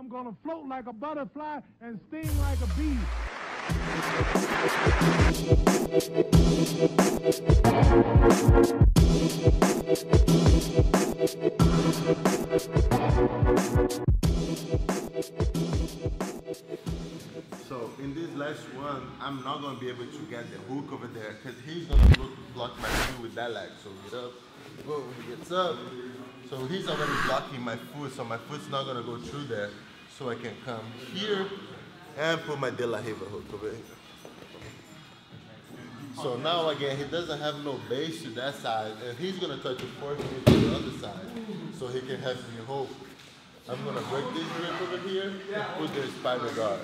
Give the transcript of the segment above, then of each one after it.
I'm gonna float like a butterfly and sting like a bee. So in this last one, I'm not gonna be able to get the hook over there because he's gonna block, my view with that leg. So get up, he gets up. So he's already blocking my foot, so my foot's not gonna go through there. So I can come here and put my De La Riva hook over here. So now again, he doesn't have no base to that side, and he's gonna try to force me to the other side, so he can have me hold. I'm gonna break this grip over here and put the spider guard.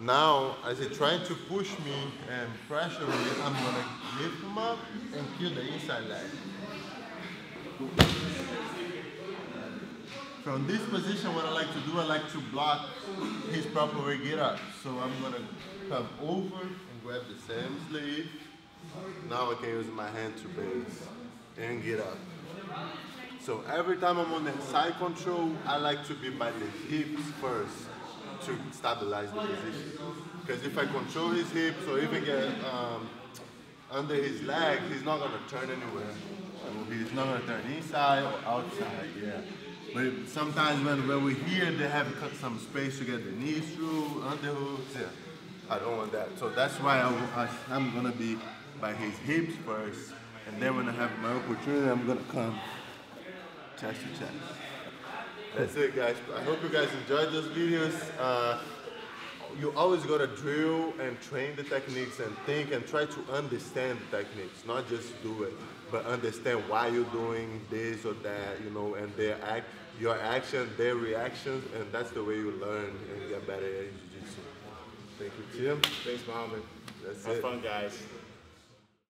Now, as he's trying to push me and pressure me, I'm gonna lift him up and kill the inside leg. From this position, what I like to do, I like to block his proper way get up. So I'm gonna come over and grab the same sleeve. Now I can use my hand to base and get up. So every time I'm on the side control, I like to be by the hips first to stabilize the position. Because if I control his hips or even get um, under his leg, he's not gonna turn anywhere. He's not gonna turn inside or outside, yeah. But sometimes when, when we're here, they have cut some space to get the knees through, underhooks, yeah. I don't want that. So that's why I, I, I'm gonna be by his hips first. And then when I have my opportunity, I'm gonna come chest to chest. That's it, guys. I hope you guys enjoyed those videos. Uh, you always gotta drill and train the techniques and think and try to understand the techniques, not just do it, but understand why you're doing this or that, you know, and their act, your action, their reactions, and that's the way you learn and get better at jiu-jitsu. Thank you, Tim. Thanks, Mahamed. That's Have it. fun, guys.